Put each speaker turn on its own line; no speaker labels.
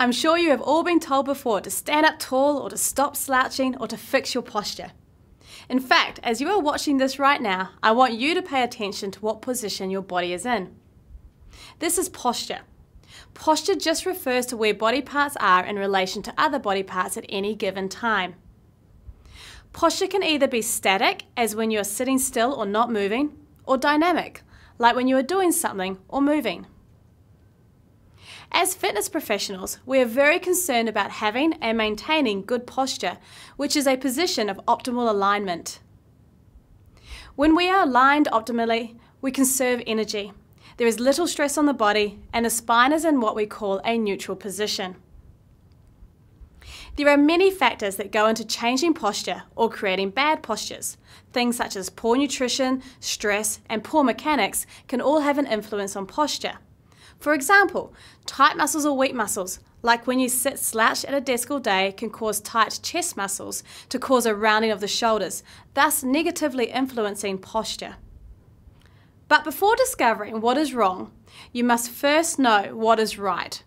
I'm sure you have all been told before to stand up tall or to stop slouching or to fix your posture. In fact, as you are watching this right now, I want you to pay attention to what position your body is in. This is posture. Posture just refers to where body parts are in relation to other body parts at any given time. Posture can either be static, as when you are sitting still or not moving, or dynamic, like when you are doing something or moving. As fitness professionals, we are very concerned about having and maintaining good posture, which is a position of optimal alignment. When we are aligned optimally, we conserve energy. There is little stress on the body, and the spine is in what we call a neutral position. There are many factors that go into changing posture or creating bad postures. Things such as poor nutrition, stress, and poor mechanics can all have an influence on posture. For example, tight muscles or weak muscles, like when you sit slouched at a desk all day, can cause tight chest muscles to cause a rounding of the shoulders, thus negatively influencing posture. But before discovering what is wrong, you must first know what is right.